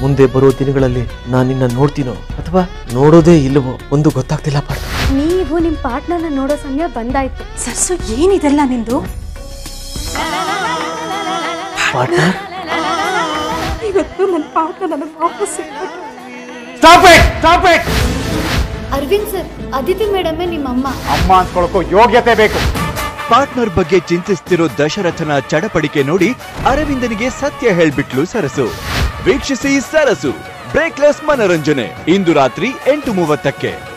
ಮುಂದೆ ಬರೋ ದಿನಗಳಲ್ಲಿ ನಾನು ನಿನ್ನ ನೋಡ್ತೀನೋ ಅಥವಾ ನೋಡೋದೇ ಇಲ್ಲವೋ ಒಂದು ಗೊತ್ತಾಗ್ತಿಲ್ಲ ಪಾರ್ಥ. ನೀವು ನಿಮ್ಮ ಪಾರ್ಟ್ನರ್ನ ನೋಡೋ ಸಮಯ ಬಂದಾಯ್ತು. ಸರ್ಸು ಏನಿದೆಲ್ಲ ನಿಂದು? ಇವತ್ತು ನನ್ನ ಪಾರ್ಟ್ನರ್ ನನಗೆ ವಾಪಸ್ stop it stop it Aravind sir Aditi madam ನಿಮ್ಮ ಅಮ್ಮ ಅನ್ಸ್ಕೊಳಕ್ಕೂ ಯೋಗ್ಯತೆ ಬೇಕು. ಪಾರ್ಟ್ನರ್ ಬಗ್ಗೆ ಚಿಂತಿಸ್ತಿರೋ ದಶರಥನ ಚಡಪಡಿಕೆ ನೋಡಿ ಅರವಿಂದನಿಗೆ ಸತ್ಯ ಹೇಳ್ಬಿಟ್ಲು ಸರಸು. ವೀಕ್ಷಿಸಿ ಸರಸು ಬ್ರೇಕ್ಲೆಸ್ ಮನರಂಜನೆ ಇಂದು ರಾತ್ರಿ ಎಂಟು ಮೂವತ್ತಕ್ಕೆ.